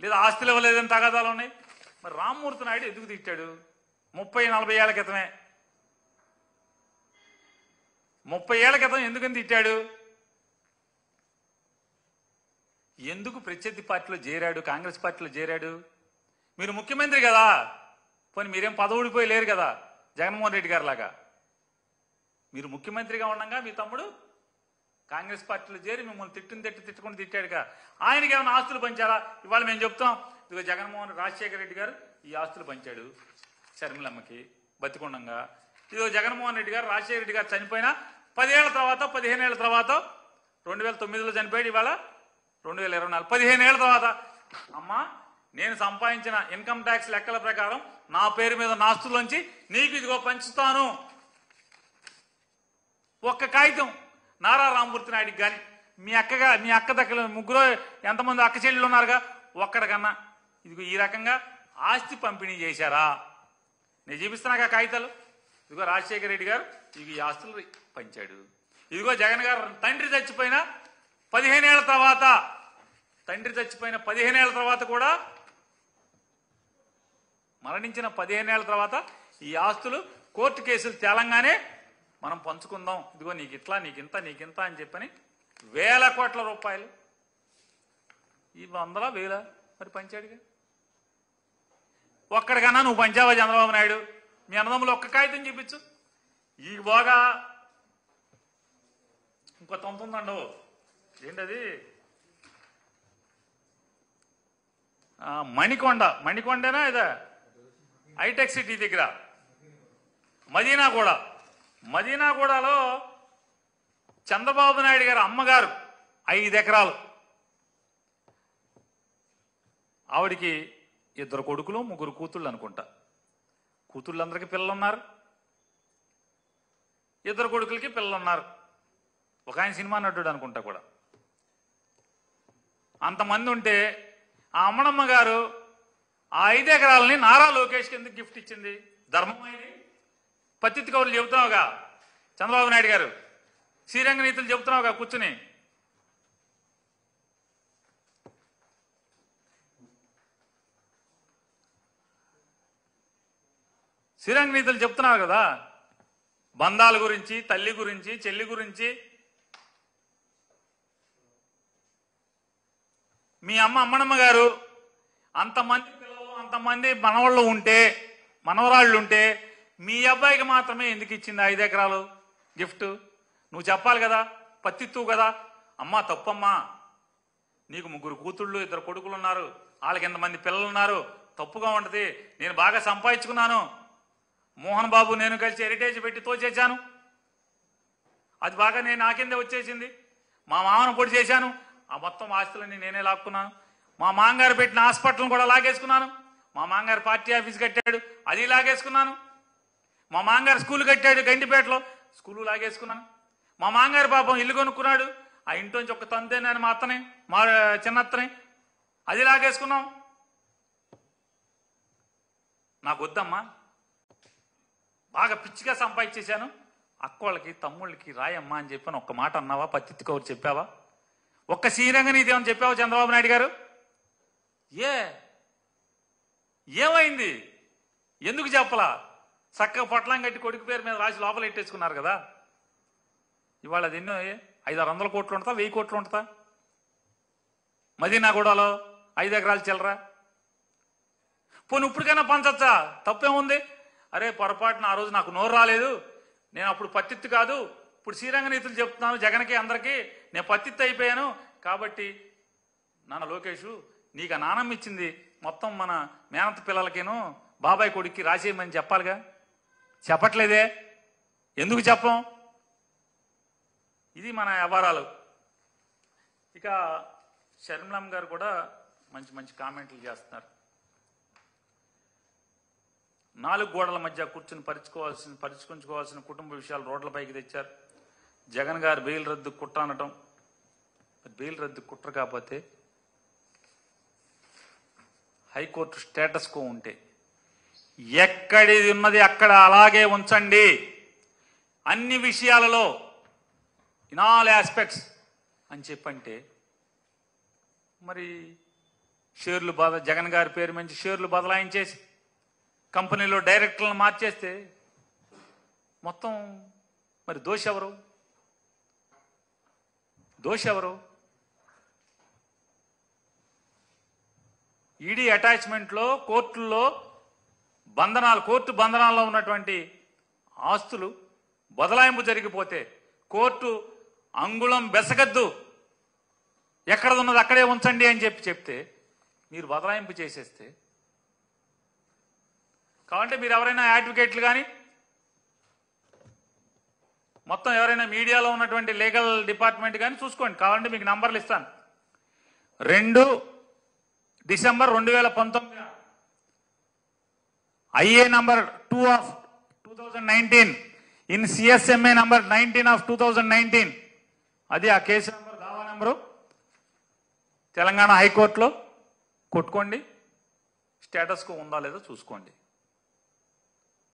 లేదా ఆస్తులు ఇవ్వలేదని తగాదాలు ఉన్నాయి? మరి రామ్మూర్తి నాయుడు ఎందుకు తిట్టాడు? ముప్పై నలభై ఏళ్ళ క్రితమే. ముప్పై ఏళ్ళ క్రితం ఎందుకని తిట్టాడు? ఎందుకు ప్రత్యర్థి పార్టీలో చేరాడు? కాంగ్రెస్ పార్టీలో చేరాడు? మీరు ముఖ్యమంత్రి కదా. పోనీ మీరేం పదవుడిపోయి లేరు కదా జగన్మోహన్ రెడ్డి గారు లాగా మీరు ముఖ్యమంత్రిగా ఉండగా మీ తమ్ముడు కాంగ్రెస్ పార్టీలో చేరి మిమ్మల్ని తిట్టిన తిట్టి తిట్టుకుని తిట్టాడుగా. ఆయనకి ఏమైనా ఆస్తులు పంచారా ఇవాళ మేము చెప్తాం. ఇదిగో జగన్మోహన్ రాజశేఖర రెడ్డి గారు ఈ ఆస్తులు పంచాడు షర్మిలమ్మకి బతికుండంగా. ఇదిగో జగన్మోహన్ రెడ్డి గారు రాజశేఖర రెడ్డి గారు చనిపోయినా పదిహేళ్ళ తర్వాత పదిహేను ఏళ్ళ తర్వాత రెండు వేల తొమ్మిదిలో చనిపోయాడు ఇవాళ రెండు వేల ఇరవై నాలుగు. పదిహేను ఏళ్ళ తర్వాత. అమ్మా నేను సంపాదించిన ఇన్కమ్ ట్యాక్స్ లెక్కల ప్రకారం నా పేరు మీద నాస్తులోంచి నీకు ఇదిగో పంచుతాను. ఒక్క కాగితం నారా రామమూర్తి నాయుడికి కానీ మీ అక్కగా మీ అక్క దగ్గర ముగ్గురు ఎంతమంది అక్క చెల్లెలు ఉన్నారుగా? ఒక్కడికన్నా. ఇదిగో ఈ రకంగా ఆస్తి పంపిణీ చేశారా? నేను చూపిస్తున్నాగా కాగితాలు. ఇదిగో రాజశేఖర రెడ్డి గారు ఇవి ఈ ఆస్తులు పంచాడు. ఇదిగో జగన్ గారు తండ్రి చచ్చిపోయిన పదిహేను ఏళ్ళ తర్వాత తండ్రి చచ్చిపోయిన పదిహేను ఏళ్ళ తర్వాత కూడా మరణించిన పదిహేను ఏళ్ళ తర్వాత ఈ ఆస్తులు కోర్టు కేసులు తేలంగానే మనం పంచుకుందాం. ఇదిగో నీకు ఇట్లా నీకింత నీకింత అని చెప్పని వేల కోట్ల రూపాయలు. ఈ వందల వేల? మరి పంచాడుగా? ఒక్కడికన్నా నువ్వు పంచావా చంద్రబాబు నాయుడు? మీ అన్నదమ్ములు ఒక్క కాగితం చూపించు. ఈ బాగా ఇంకో తొంతుందండు ఏంటది? మణికొండ. మణికొండనా ఇదా? హైటెక్ సిటీ దగ్గర. మదీనా కూడా. మదీనాగూడలో చంద్రబాబు నాయుడు గారు అమ్మగారు ఐదు ఎకరాలు ఆవిడికి ఇద్దరు కొడుకులు ముగ్గురు కూతుళ్ళు అనుకుంటా. కూతుళ్ళందరికీ పిల్లలు ఉన్నారు ఇద్దరు కొడుకులకి పిల్లలు ఉన్నారు ఒక ఆయన సినిమా నటుడు అనుకుంటా కూడా. అంతమంది ఉంటే ఆ అమ్మనమ్మ గారు ఆ ఐదు ఎకరాలని నారా లోకేష్ కింద గిఫ్ట్ ఇచ్చింది? ధర్మమైనది పత్తిత్తి కౌరులు చెబుతున్నావుగా? చంద్రబాబు నాయుడు గారు. శ్రీరంగ నీతులు చెబుతున్నావుగా కూర్చుని? శ్రీరంగ నీతులు చెప్తున్నావు కదా? బంధాల గురించి తల్లి గురించి చెల్లి గురించి. మీ అమ్మ అమ్మనమ్మ గారు అంతమంది పిల్లలు అంతమంది మనవాళ్ళు ఉంటే మనవరాళ్ళు ఉంటే మీ అబ్బాయికి మాత్రమే ఎందుకు ఇచ్చింది ఐదు ఎకరాలు గిఫ్ట్? నువ్వు చెప్పాలి కదా పత్తిత్తువు కదా. అమ్మా తప్పమ్మా. నీకు ముగ్గురు కూతుళ్ళు ఇద్దరు కొడుకులు ఉన్నారు వాళ్ళకి ఎంతమంది పిల్లలు ఉన్నారు తప్పుగా ఉంటది. నేను బాగా సంపాదించుకున్నాను. మోహన్ బాబు నేను కలిసి హెరిటేజ్ పెట్టి తోచేశాను అది బాగా నేను నాకిందే వచ్చేసింది. మా మామను పొడి చేశాను. ఆ మొత్తం ఆస్తులన్నీ నేనే లాక్కున్నాను. మా మామగారు పెట్టిన హాస్పిటల్ని కూడా లాగేసుకున్నాను. మా మామగారు పార్టీ ఆఫీస్ కట్టాడు. అది లాగేసుకున్నాను. మా మాంగారు స్కూల్ కట్టాడు గండిపేటలో. స్కూలు లాగేసుకున్నాను. మా మాంగారు పాపం ఇల్లు కొనుక్కున్నాడు. ఆ ఇంట్లోంచి ఒక తంతేనని మా అత్తనే మా చిన్నత్తనే. అది లాగేసుకున్నాం. నాకు వద్దమ్మా బాగా పిచ్చిగా సంపాదించేశాను. అక్కోళ్ళకి తమ్ముళ్ళకి రాయమ్మా అని చెప్పాను ఒక్క మాట అన్నావా? పత్తిత్తి కౌరు చెప్పావా? ఒక్క సీనంగా నీదేమని చెప్పావా చంద్రబాబు నాయుడు గారు? ఏ? ఏమైంది? ఎందుకు చెప్పలా? చక్కగా పొట్లం కట్టి కొడుకు పేరు మీద రాసి లోపల ఎట్టేసుకున్నారు కదా. ఇవాళ అది ఎన్నో ఐదారు వందల కోట్లు ఉంటుందా? వెయ్యి కోట్లు ఉంటుందా? మదీనాగూడలో ఐదు ఎకరాలు చిల్లరా. పోనీ ఇప్పటికైనా పంచచ్చా? తప్పేముంది అరే పొరపాటున ఆ రోజు నాకు నోరు రాలేదు. నేను అప్పుడు పత్తిత్తు కాదు. ఇప్పుడు శ్రీరంగ నీతులు చెప్తున్నాను జగన్కి అందరికీ. నేను పత్తిత్తు అయిపోయాను. కాబట్టి నాన్న లోకేషు నీకు ఆ నానమ్మ ఇచ్చింది మొత్తం మన మేనత పిల్లలకేను బాబాయ్ కొడుక్కి రాసేయమని చెప్పాలిగా. చెప్పట్లేదే? ఎందుకు చెప్పం? ఇది మన వ్యవహారాలు. ఇక షర్మిలమ్మ గారు కూడా మంచి మంచి కామెంట్లు చేస్తున్నారు. నాలుగు గోడల మధ్య కూర్చుని పరుచుకోవాల్సిన పరుచుకుంచుకోవాల్సిన కుటుంబ విషయాలు రోడ్లపైకి తెచ్చారు. జగన్ గారు బెయిల్ రద్దు కుట్ర అనటం. బెయిల్ రద్దు కుట్ర కాకపోతే హైకోర్టు స్టేటస్కో ఉంటే ఎక్కడిది ఉన్నది అక్కడ అలాగే ఉంచండి. అన్ని విషయాలలో ఇన్ ఆల్ ఆస్పెక్ట్స్ అని చెప్పంటే మరి షేర్లు బద జగన్ గారి పేరు మంచి షేర్లు బదలాయించేసి కంపెనీలో డైరెక్టర్లను మార్చేస్తే మొత్తం మరి దోష ఎవరు దోష ఎవరు ఈడీ అటాచ్మెంట్లో కోర్టుల్లో బంధనాలు కోర్టు బంధనాల్లో ఉన్నటువంటి ఆస్తులు బదలాయింపు జరిగిపోతే కోర్టు అంగుళం బెసగద్దు. ఎక్కడ ఉన్నది అక్కడే ఉంచండి అని చెప్పి చెప్తే మీరు బదలాయింపు చేసేస్తే కాబట్టి మీరు ఎవరైనా అడ్వకేట్లు కానీ మొత్తం ఎవరైనా మీడియాలో ఉన్నటువంటి లీగల్ డిపార్ట్మెంట్ కానీ చూసుకోండి. కావాలంటే మీకు నంబర్లు ఇస్తాను. రెండు డిసెంబర్ రెండు వేల పంతొమ్మిది IA number two of two thousand nineteen in CSMA number nineteen of two thousand nineteen అది ఆ కేసు నంబర్ దావా నంబరు. తెలంగాణ హైకోర్టులో కొట్టుకోండి. స్టేటస్కు ఉందా లేదా చూసుకోండి.